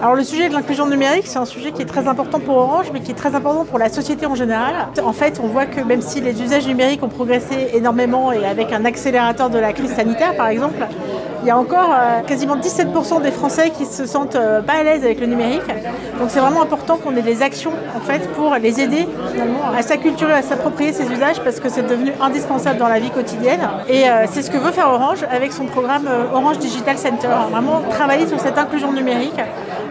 Alors le sujet de l'inclusion numérique, c'est un sujet qui est très important pour Orange, mais qui est très important pour la société en général. En fait, on voit que même si les usages numériques ont progressé énormément et avec un accélérateur de la crise sanitaire, par exemple, il y a encore euh, quasiment 17% des Français qui se sentent euh, pas à l'aise avec le numérique. Donc c'est vraiment important qu'on ait des actions en fait pour les aider à s'acculturer, à s'approprier ces usages parce que c'est devenu indispensable dans la vie quotidienne. Et euh, c'est ce que veut faire Orange avec son programme Orange Digital Center. Vraiment travailler sur cette inclusion numérique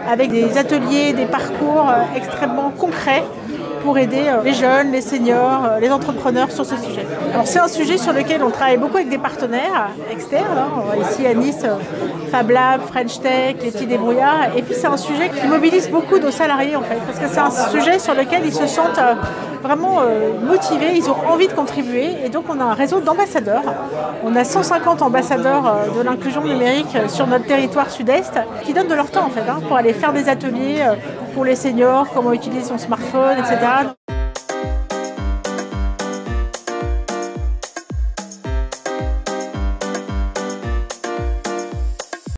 avec des ateliers, des parcours extrêmement concrets pour aider euh, les jeunes, les seniors, euh, les entrepreneurs sur ce sujet. Alors c'est un sujet sur lequel on travaille beaucoup avec des partenaires externes, hein. ici à Nice, euh, Fab Lab, French Tech, les petits et puis c'est un sujet qui mobilise beaucoup nos salariés en fait, parce que c'est un sujet sur lequel ils se sentent vraiment motivés, ils ont envie de contribuer, et donc on a un réseau d'ambassadeurs. On a 150 ambassadeurs de l'inclusion numérique sur notre territoire sud-est qui donnent de leur temps en fait, hein, pour aller faire des ateliers pour les seniors, comment utiliser son smartphone, etc.